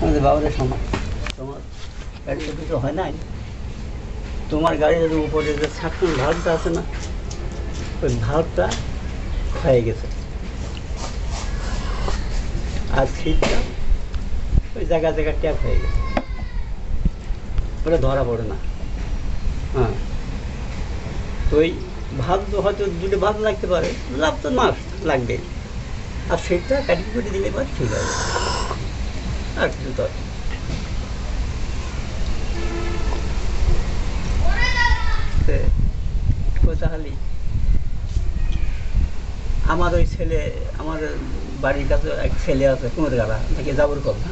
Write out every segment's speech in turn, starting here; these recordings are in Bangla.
আমাদের বাবারের সময় তোমার গাড়িতে দুটো হয় নাই? তোমার গাড়ির উপরে যে ছাকুন ভালটা আছে না, ওই ভালটা হয়ে গেছে। আর সিটটা ওই জায়গা জায়গা ট্যাপ হয়ে গেছে। ওটা ধরা পড়ে না। হ্যাঁ। তো ওই ভাত তো হয়তো দুটো ভাত লাগতে পারে, লাভ তো মাছ লাগবে আর সেটা কাটি কুটি দিলে এবার ঠিক আছে আর কিছু তো তাহলে আমার ওই ছেলে আমার বাড়ির কাছে এক ছেলে আছে কুমোর গাড়া নাকি যাবর কম না?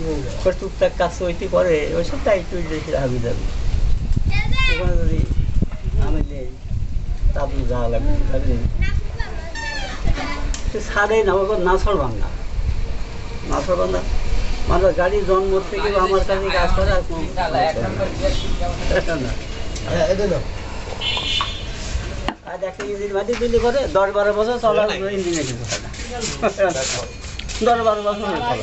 টুকটাক কাজ ওইটি করে ওই সবটা একটু হাবি যাবি ওখানে যদি আমি নেই তারপরে যাওয়া লাগবে সারে না না ছড়বাম না। না ছড়বাম না মানে গাড়ি জন্ম থেকে আমার কাছে কাজ করে। আজ একটা ইঞ্জিন মাটি দিল্লি করে দশ বারো বছর চলার ইঞ্জিনে কিছু দশ বারো বছর আমি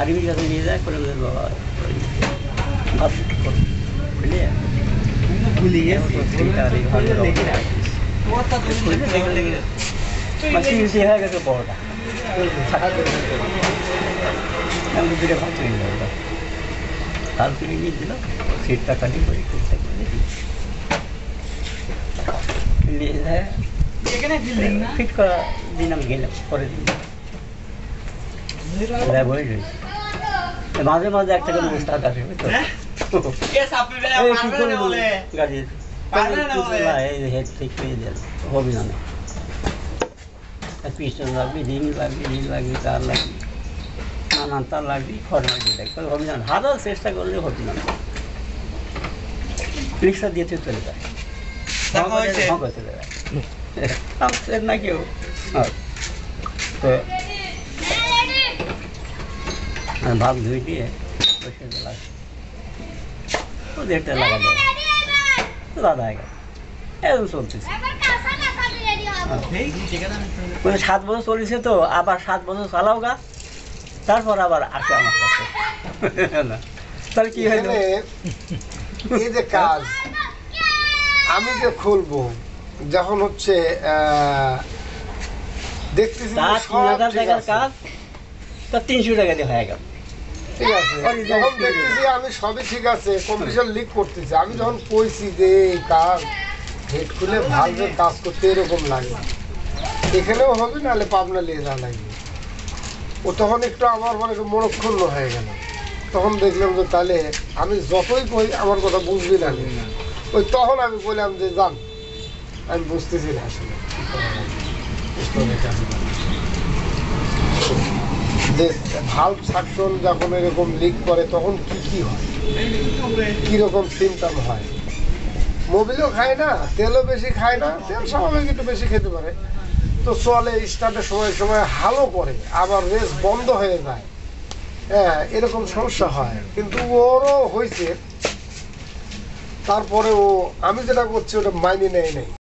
আরবির কাছে নিয়ে যায় করে বলে, বাবা দেখলে মাছি মিশি হয়ে গেছে বড়টা। দুটো ভাত চলে গেল তুলে নিয়ে দিলাম সিটটা কাটি করে নিয়ে যায় ফিট করা দিন আমি গেলাম পরের দিন। রয়েছে মাঝে মাঝে একটা করে উস্তাদ আসে বুঝতো এই কি করব গাড়ির না, এই হেড ঠিক করে দেন হবে না। পিস্টন লাগবে রিং লাগবে রিং লাগবে তার লাগবে। নানান তার লাগবে লাগবে হবে না। হাজার চেষ্টা করলে হবে না। রিক্সা দিয়ে তুই চলে যায় চলে যায় আসছে না কেউ। হ্যাঁ। তো ভাব ধুই দিয়ে বসে দিলাম ও দেড়টা লাগা দেয় দাদা গেল এরকম চলতেছে। মানে সাত বছর চলেছে তো আবার সাত বছর চালাও গা। তারপর আবার আসে আমার কাছে। তাহলে কি হইল এখানে এই যে কাজ আমি যে খুলবো যখন হচ্ছে আহ, দেখতেছি। কাজ তা তিনশো টাকা দিয়ে হয়ে গেল। ঠিক আছে। যখন দেখতেছি আমি সবই ঠিক আছে কম্পিটিশন লিক করতেছি। আমি যখন কইছি যে এই কাজ হেড খুলে ভালভে কাজ করতে এরকম লাগে। এখানেও হবে, নাহলে পাবনা নিয়ে যাওয়া লাগবে। ও তখন একটু আমার মানে মনক্ষুণ্ণ হয়ে গেল। তখন দেখলাম যে তাহলে আমি যতই কই, আমার কথা বুঝবি না ওই তখন আমি বললাম যে, যান। আমি বুঝতেছি না আসলে। যে ভাল্ব সাকশন যখন এরকম লিক করে, তখন কি কি হয়? কীরকম সিমটম হয়? মোবিলও খায় না, তেলও বেশি খায় না, তেল স্বাভাবিক একটু বেশি খেতে পারে। তো চলে স্টার্টের সময় সময় হালো করে, আবার রেস বন্ধ হয়ে যায়। হ্যাঁ এরকম সমস্যা হয়। কিন্তু ওরও হয়েছে। তারপরে ও আমি যেটা করছি, ওটা মাইনে নেয় নাই।